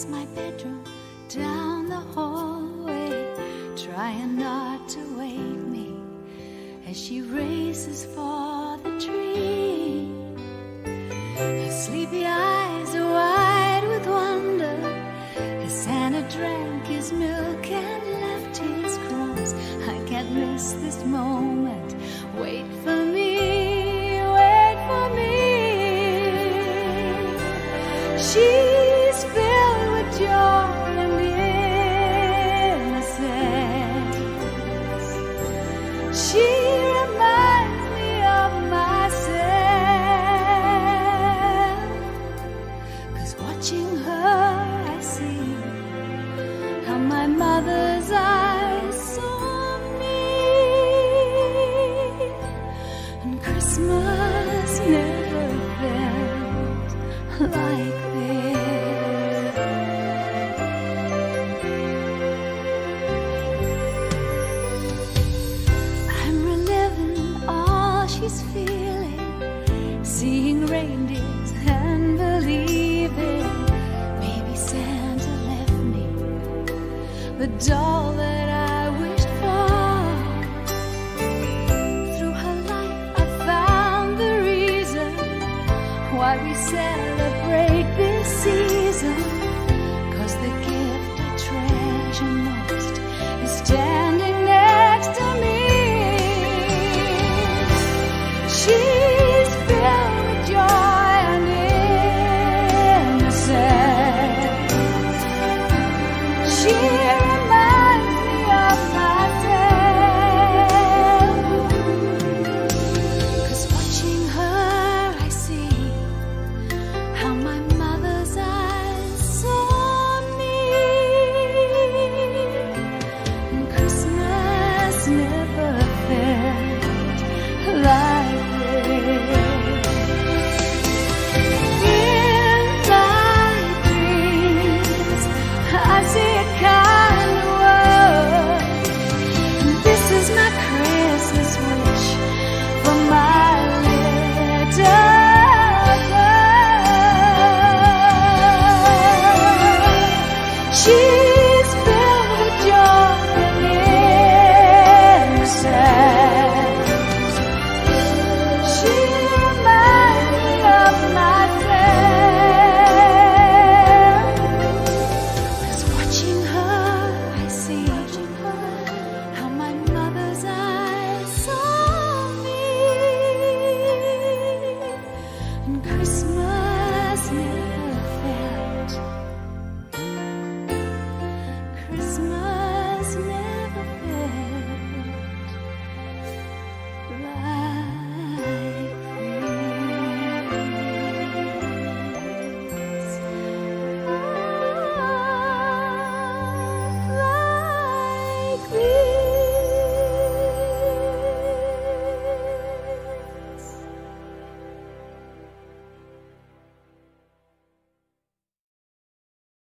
past my bedroom, down the hallway, trying not to wake me as she races for the tree. Her sleepy eyes are wide with wonder as Santa drank his milk and left his crumbs. I can't miss this moment. Watching her, I see how my mother's eyes celebrate this season, cause the gift I treasure most is death.